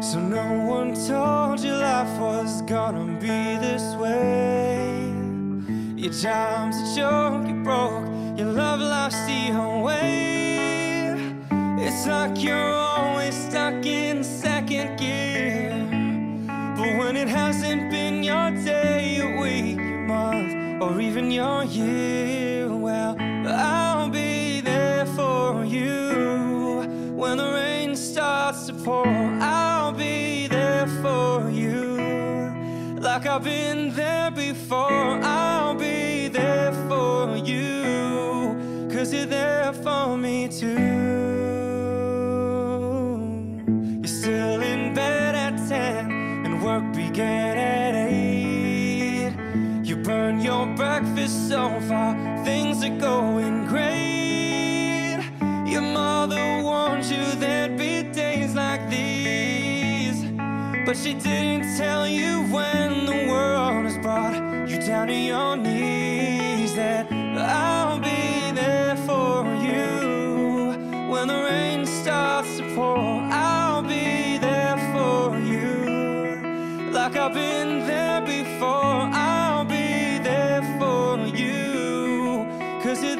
So no one told you life was gonna be this way. Your time's a joke, you broke, your love life's D.O.A. It's like you're always stuck in second gear. But when it hasn't been your day, your week, your month Or even your year, well, I'll be there for you. When the rain starts to pour out Like I've been there before, I'll be there for you. Cause you're there for me too. You're still in bed at 10 and work began at 8. You burn your breakfast so far, things are going great. Your mother warned you there'd be days like these. But she didn't tell you your knees that I'll be there for you when the rain starts to pour. I'll be there for you like I've been there before. I'll be there for you cause you're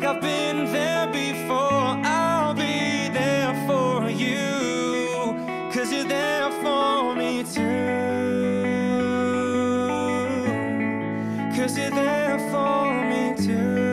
like I've been there before. I'll be there for you cause you're there for me too. Cause you're there for me too.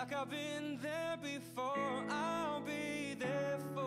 Like I've been there before. I'll be there for